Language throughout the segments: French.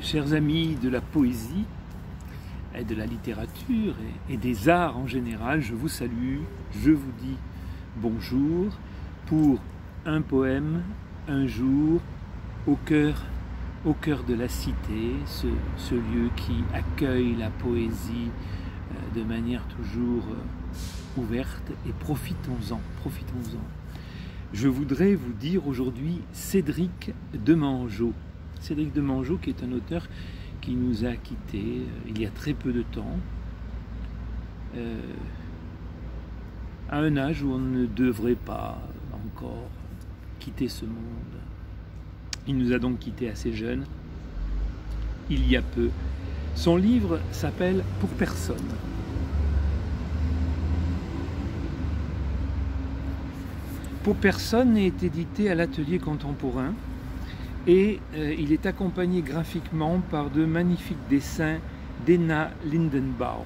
chers amis de la poésie et de la littérature et, des arts en général, je vous salue, je vous dis bonjour pour un poème, un jour, au cœur, de la cité, ce, lieu qui accueille la poésie euh, de manière toujours euh, ouverte et profitons-en, profitons-en. Je voudrais vous dire aujourd'hui Cédric Demangeau. Cédric Demangeau qui est un auteur qui nous a quittés euh, il y a très peu de temps, euh, à un âge où on ne devrait pas encore quitter ce monde. Il nous a donc quittés assez jeunes, il y a peu. Son livre s'appelle Pour personne. Pour personne est édité à l'atelier contemporain et euh, il est accompagné graphiquement par de magnifiques dessins d'Ena Lindenbauch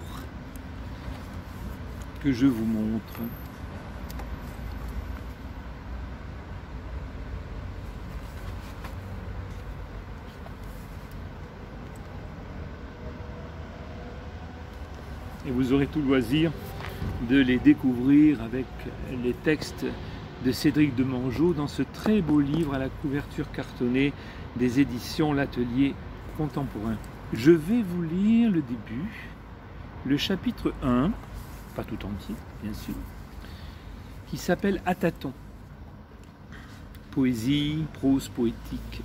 que je vous montre. Et vous aurez tout le loisir de les découvrir avec les textes de Cédric de Mangeau dans ce très beau livre à la couverture cartonnée des éditions L'Atelier Contemporain. Je vais vous lire le début, le chapitre 1, pas tout entier bien sûr, qui s'appelle À Poésie, prose poétique.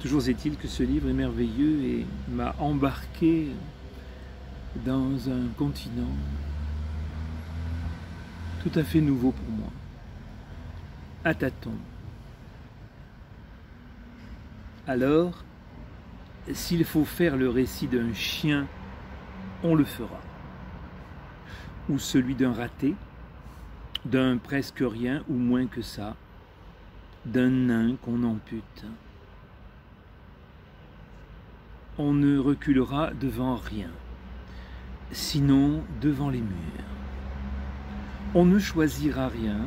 Toujours est-il que ce livre est merveilleux et m'a embarqué dans un continent tout à fait nouveau pour moi à tâtons. Alors, s'il faut faire le récit d'un chien, on le fera. Ou celui d'un raté, d'un presque rien ou moins que ça, d'un nain qu'on ampute. On ne reculera devant rien, sinon devant les murs. On ne choisira rien,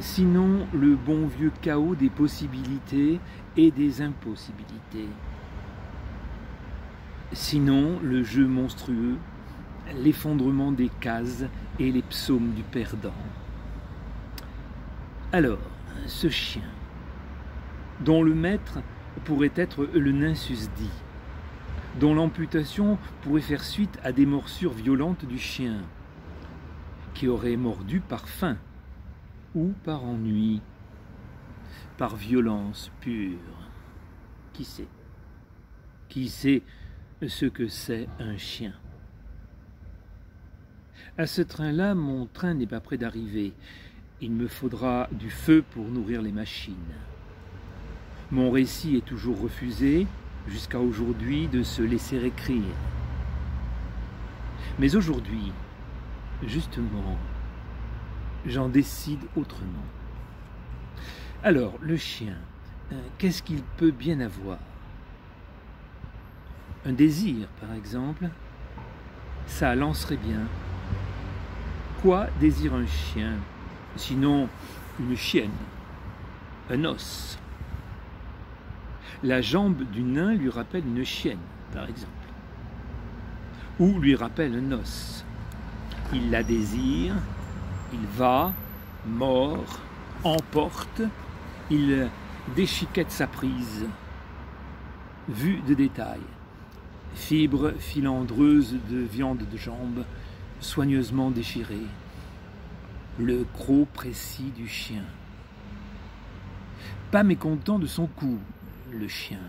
sinon le bon vieux chaos des possibilités et des impossibilités. Sinon le jeu monstrueux, l'effondrement des cases et les psaumes du perdant. Alors, ce chien, dont le maître pourrait être le nain susdit, dont l'amputation pourrait faire suite à des morsures violentes du chien, qui aurait mordu par faim, ou par ennui, par violence pure. Qui sait? Qui sait ce que c'est un chien? À ce train-là, mon train n'est pas près d'arriver. Il me faudra du feu pour nourrir les machines. Mon récit est toujours refusé, jusqu'à aujourd'hui, de se laisser écrire. Mais aujourd'hui, justement, j'en décide autrement. Alors, le chien, euh, qu'est-ce qu'il peut bien avoir? Un désir, par exemple, ça lancerait bien. Quoi désire un chien? Sinon, une chienne, un os. La jambe du nain lui rappelle une chienne, par exemple. Ou lui rappelle un os. Il la désire, il va, mord, emporte, il déchiquette sa prise. Vue de détail. Fibres filandreuses de viande de jambe, soigneusement déchirées. Le croc précis du chien. Pas mécontent de son cou, le chien.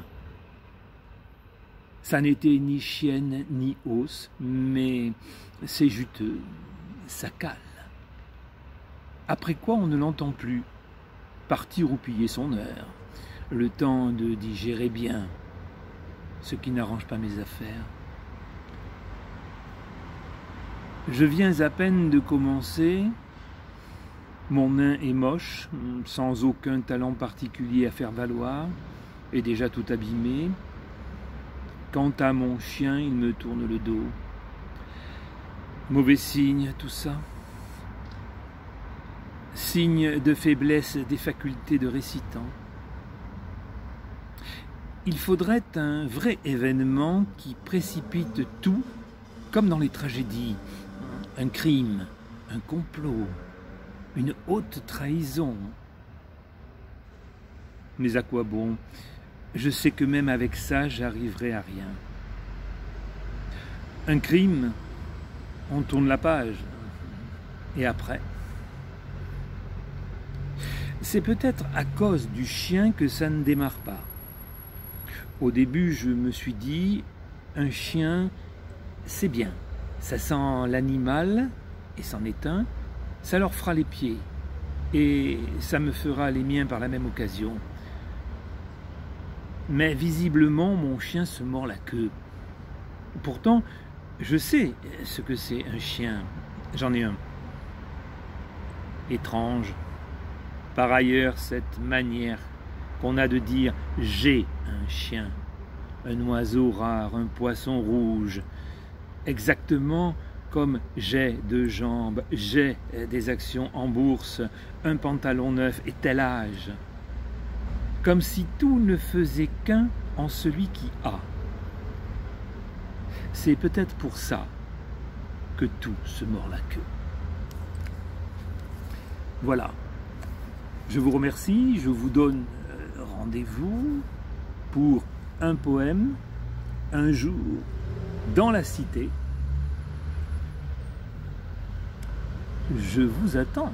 Ça n'était ni chienne ni os, mais c'est juteux, ça cale. Après quoi on ne l'entend plus, partir ou piller son heure, le temps de digérer bien, ce qui n'arrange pas mes affaires. Je viens à peine de commencer, mon nain est moche, sans aucun talent particulier à faire valoir, et déjà tout abîmé. Quant à mon chien, il me tourne le dos. Mauvais signe, tout ça signe de faiblesse des facultés de récitant. Il faudrait un vrai événement qui précipite tout, comme dans les tragédies. Un crime, un complot, une haute trahison. Mais à quoi bon? Je sais que même avec ça, j'arriverai à rien. Un crime, on tourne la page. Et après? C'est peut-être à cause du chien que ça ne démarre pas. Au début, je me suis dit, un chien, c'est bien. Ça sent l'animal, et c'en est un, ça leur fera les pieds, et ça me fera les miens par la même occasion. Mais visiblement, mon chien se mord la queue. Pourtant, je sais ce que c'est un chien. J'en ai un. Étrange. Par ailleurs, cette manière qu'on a de dire j'ai un chien, un oiseau rare, un poisson rouge, exactement comme j'ai deux jambes, j'ai des actions en bourse, un pantalon neuf et tel âge. Comme si tout ne faisait qu'un en celui qui a. C'est peut-être pour ça que tout se mord la queue. Voilà. Je vous remercie, je vous donne euh, rendez-vous pour un poème un jour dans la cité. Je vous attends.